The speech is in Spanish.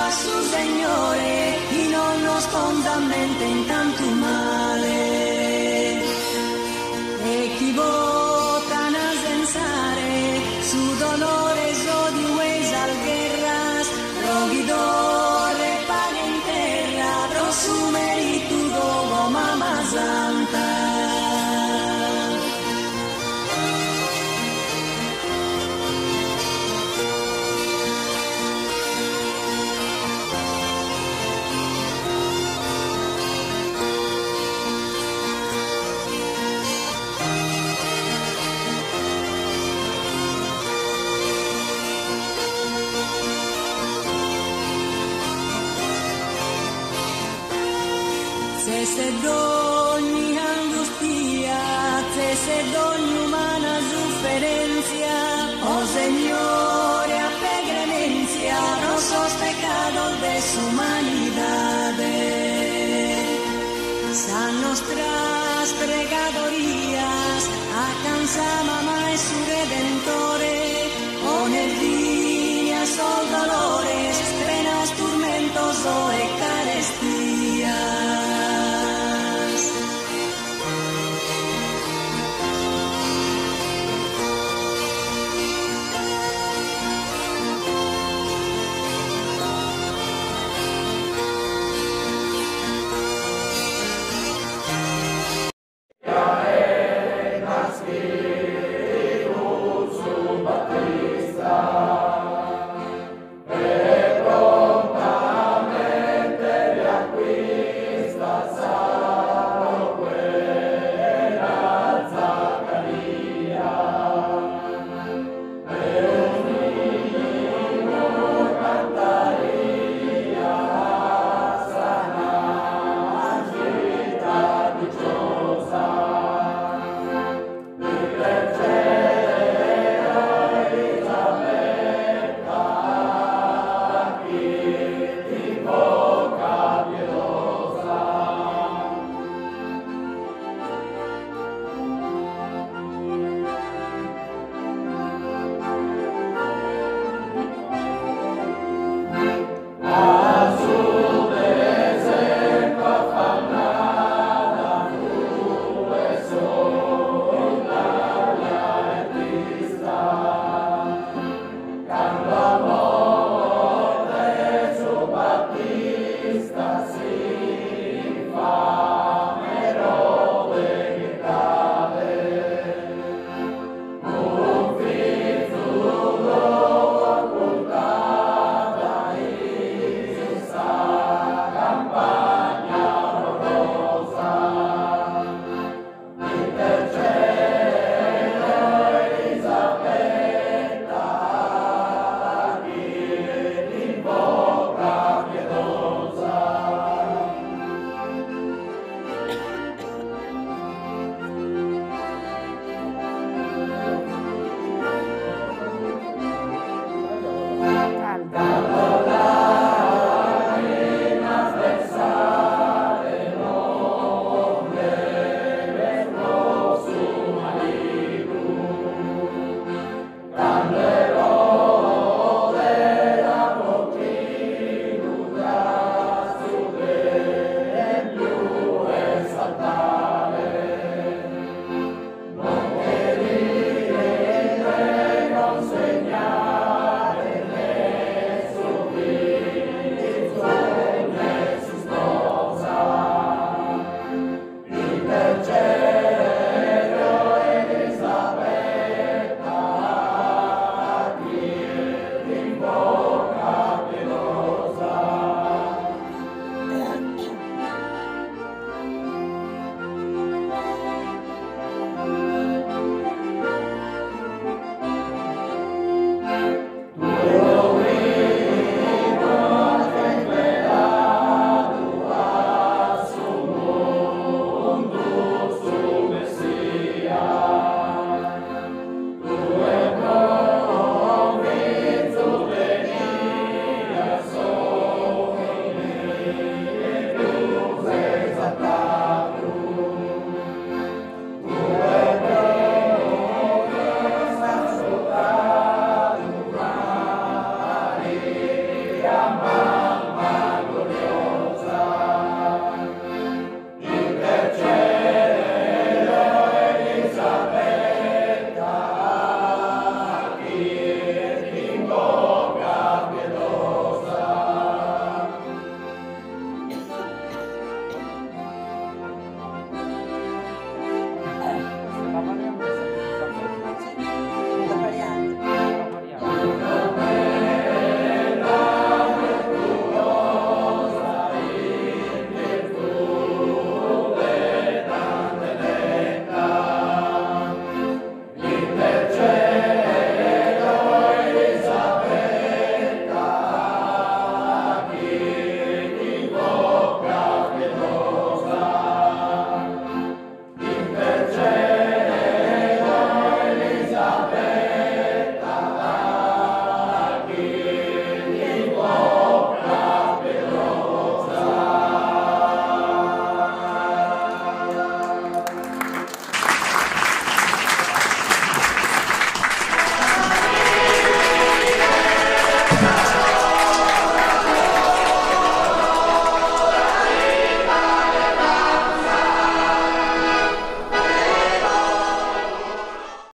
a su Signore e non nos fondamente in tanto male. Se se do